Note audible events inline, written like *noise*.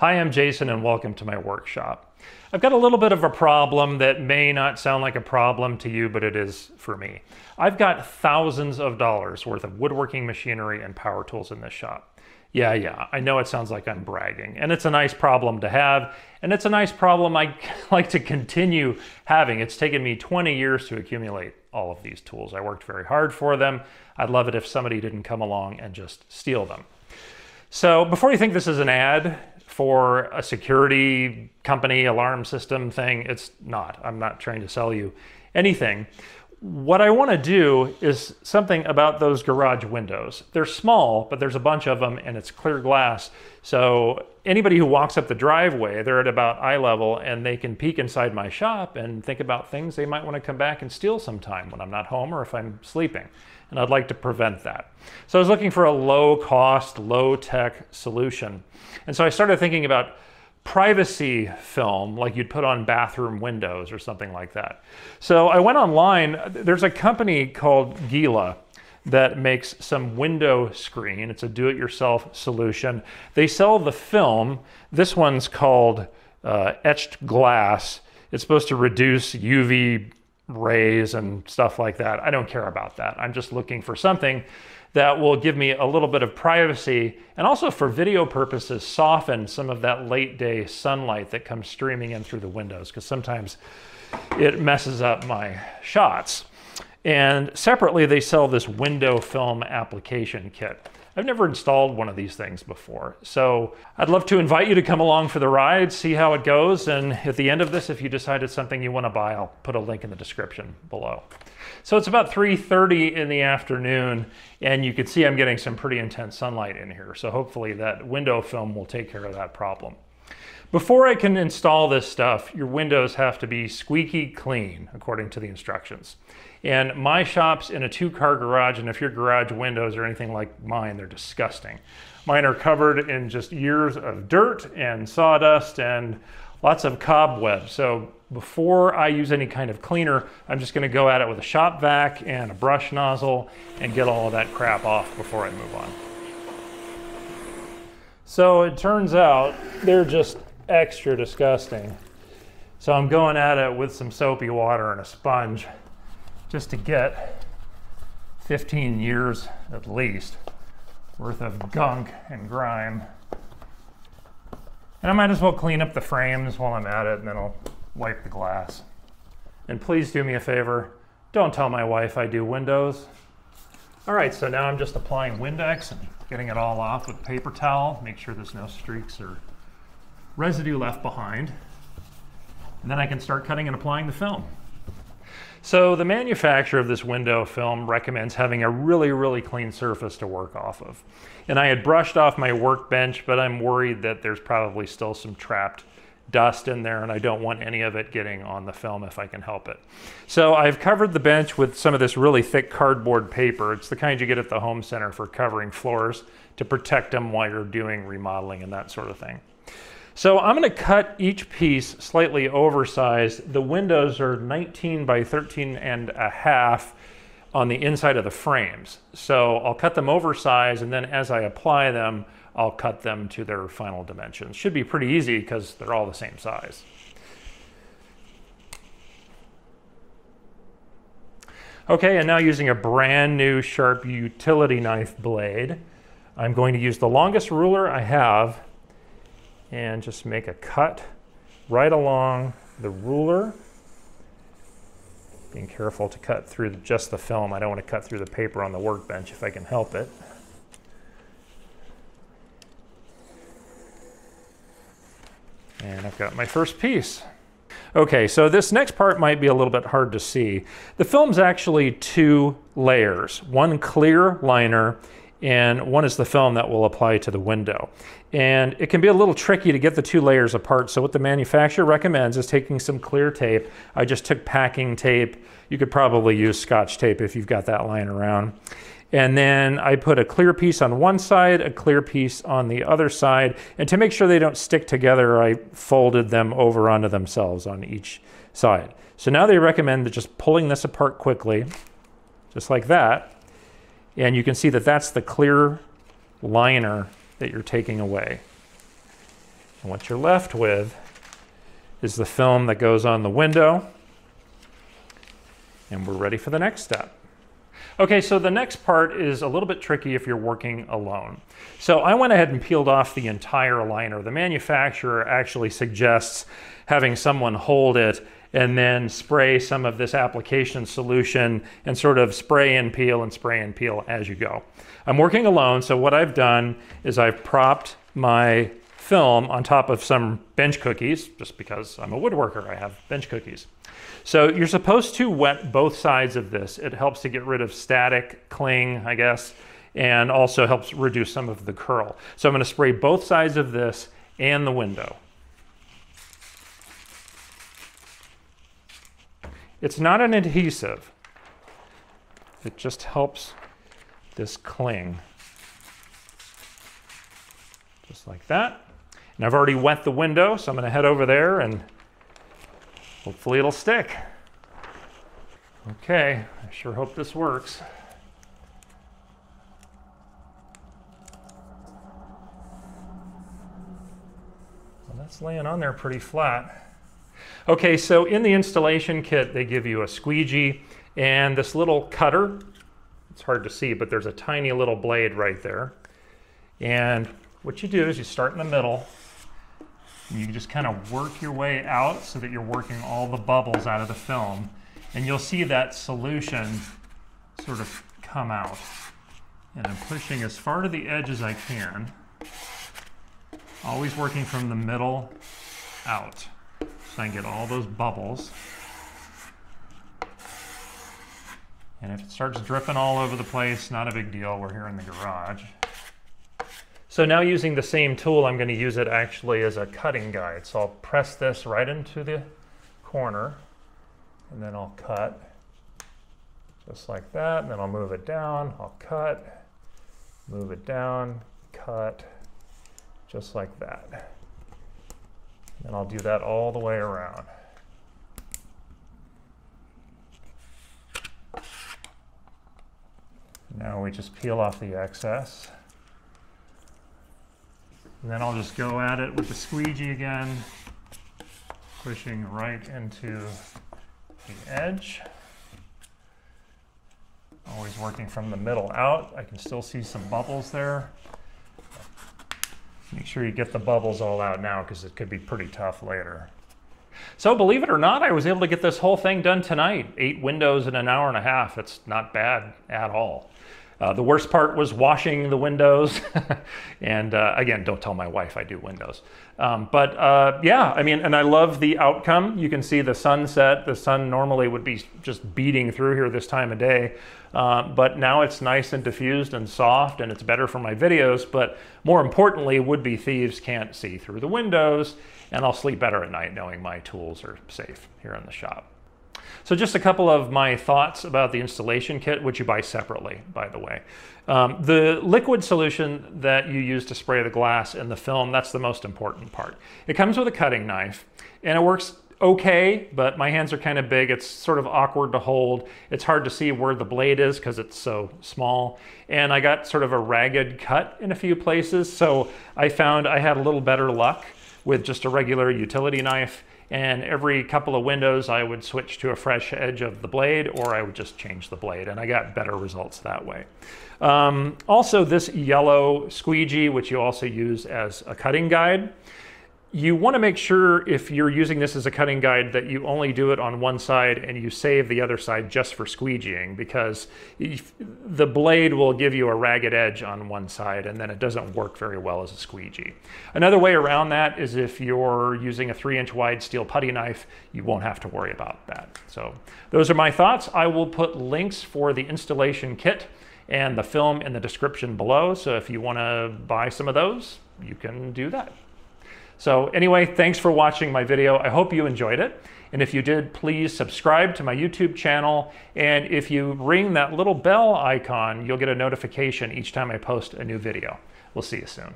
Hi, I'm Jason and welcome to my workshop. I've got a little bit of a problem that may not sound like a problem to you, but it is for me. I've got thousands of dollars worth of woodworking machinery and power tools in this shop. Yeah, yeah, I know it sounds like I'm bragging, and it's a nice problem to have, and it's a nice problem I *laughs* like to continue having. It's taken me 20 years to accumulate all of these tools. I worked very hard for them. I'd love it if somebody didn't come along and just steal them. So before you think this is an ad, for a security company alarm system thing. It's not. I'm not trying to sell you anything. What I want to do is something about those garage windows. They're small, but there's a bunch of them and it's clear glass. So anybody who walks up the driveway, they're at about eye level and they can peek inside my shop and think about things they might want to come back and steal sometime when I'm not home or if I'm sleeping. And I'd like to prevent that. So I was looking for a low cost, low tech solution. And so I started thinking about privacy film like you'd put on bathroom windows or something like that. So I went online. There's a company called Gila that makes some window screen. It's a do-it-yourself solution. They sell the film. This one's called uh, etched glass. It's supposed to reduce UV rays and stuff like that. I don't care about that. I'm just looking for something that will give me a little bit of privacy and also for video purposes soften some of that late day sunlight that comes streaming in through the windows because sometimes it messes up my shots. And separately, they sell this window film application kit. I've never installed one of these things before. So I'd love to invite you to come along for the ride, see how it goes. And at the end of this, if you decide it's something you want to buy, I'll put a link in the description below. So it's about 3.30 in the afternoon and you can see I'm getting some pretty intense sunlight in here. So hopefully that window film will take care of that problem. Before I can install this stuff, your windows have to be squeaky clean according to the instructions. And my shop's in a two car garage, and if your garage windows are anything like mine, they're disgusting. Mine are covered in just years of dirt and sawdust and lots of cobwebs. So before I use any kind of cleaner, I'm just gonna go at it with a shop vac and a brush nozzle and get all of that crap off before I move on. So it turns out they're just extra disgusting. So I'm going at it with some soapy water and a sponge just to get 15 years at least worth of gunk and grime. And I might as well clean up the frames while I'm at it and then I'll wipe the glass. And please do me a favor, don't tell my wife I do windows. All right, so now I'm just applying Windex and getting it all off with paper towel. Make sure there's no streaks or residue left behind. And then I can start cutting and applying the film. So the manufacturer of this window film recommends having a really, really clean surface to work off of. And I had brushed off my workbench, but I'm worried that there's probably still some trapped dust in there and I don't want any of it getting on the film if I can help it. So I've covered the bench with some of this really thick cardboard paper. It's the kind you get at the home center for covering floors to protect them while you're doing remodeling and that sort of thing. So I'm going to cut each piece slightly oversized. The windows are 19 by 13 and a half on the inside of the frames. So I'll cut them oversized and then as I apply them, I'll cut them to their final dimensions. Should be pretty easy because they're all the same size. Okay, and now using a brand new sharp utility knife blade, I'm going to use the longest ruler I have and just make a cut right along the ruler. Being careful to cut through just the film. I don't want to cut through the paper on the workbench if I can help it. And I've got my first piece. Okay, so this next part might be a little bit hard to see. The film's actually two layers, one clear liner and one is the film that will apply to the window. And it can be a little tricky to get the two layers apart. So what the manufacturer recommends is taking some clear tape. I just took packing tape. You could probably use scotch tape if you've got that lying around. And then I put a clear piece on one side, a clear piece on the other side. And to make sure they don't stick together, I folded them over onto themselves on each side. So now they recommend just pulling this apart quickly, just like that. And you can see that that's the clear liner that you're taking away. And what you're left with is the film that goes on the window. And we're ready for the next step. Okay, so the next part is a little bit tricky if you're working alone. So I went ahead and peeled off the entire liner. The manufacturer actually suggests having someone hold it and then spray some of this application solution and sort of spray and peel and spray and peel as you go. I'm working alone, so what I've done is I've propped my film on top of some bench cookies, just because I'm a woodworker, I have bench cookies. So you're supposed to wet both sides of this. It helps to get rid of static, cling, I guess, and also helps reduce some of the curl. So I'm gonna spray both sides of this and the window. It's not an adhesive. It just helps this cling. Just like that. And I've already wet the window, so I'm going to head over there and hopefully it'll stick. Okay, I sure hope this works. Well, that's laying on there pretty flat. Okay, so in the installation kit, they give you a squeegee and this little cutter. It's hard to see, but there's a tiny little blade right there. And what you do is you start in the middle, you just kind of work your way out so that you're working all the bubbles out of the film. And you'll see that solution sort of come out. And I'm pushing as far to the edge as I can, always working from the middle out. So I can get all those bubbles. And if it starts dripping all over the place, not a big deal. We're here in the garage. So now using the same tool, I'm going to use it actually as a cutting guide. So I'll press this right into the corner and then I'll cut just like that. And then I'll move it down, I'll cut, move it down, cut, just like that. And I'll do that all the way around. Now we just peel off the excess. And then I'll just go at it with the squeegee again, pushing right into the edge. Always working from the middle out. I can still see some bubbles there. Make sure you get the bubbles all out now because it could be pretty tough later. So believe it or not, I was able to get this whole thing done tonight. Eight windows in an hour and a half. It's not bad at all. Uh, the worst part was washing the windows. *laughs* and uh, again, don't tell my wife I do windows. Um, but uh, yeah, I mean, and I love the outcome. You can see the sunset. The sun normally would be just beating through here this time of day. Uh, but now it's nice and diffused and soft and it's better for my videos. But more importantly, would-be thieves can't see through the windows and I'll sleep better at night knowing my tools are safe here in the shop. So just a couple of my thoughts about the installation kit, which you buy separately, by the way. Um, the liquid solution that you use to spray the glass and the film, that's the most important part. It comes with a cutting knife and it works okay, but my hands are kind of big. It's sort of awkward to hold. It's hard to see where the blade is because it's so small. And I got sort of a ragged cut in a few places. So I found I had a little better luck with just a regular utility knife and every couple of windows I would switch to a fresh edge of the blade or I would just change the blade and I got better results that way. Um, also this yellow squeegee, which you also use as a cutting guide, you want to make sure if you're using this as a cutting guide that you only do it on one side and you save the other side just for squeegeeing because the blade will give you a ragged edge on one side and then it doesn't work very well as a squeegee. Another way around that is if you're using a three inch wide steel putty knife, you won't have to worry about that. So those are my thoughts. I will put links for the installation kit and the film in the description below. So if you want to buy some of those, you can do that. So anyway, thanks for watching my video. I hope you enjoyed it. And if you did, please subscribe to my YouTube channel. And if you ring that little bell icon, you'll get a notification each time I post a new video. We'll see you soon.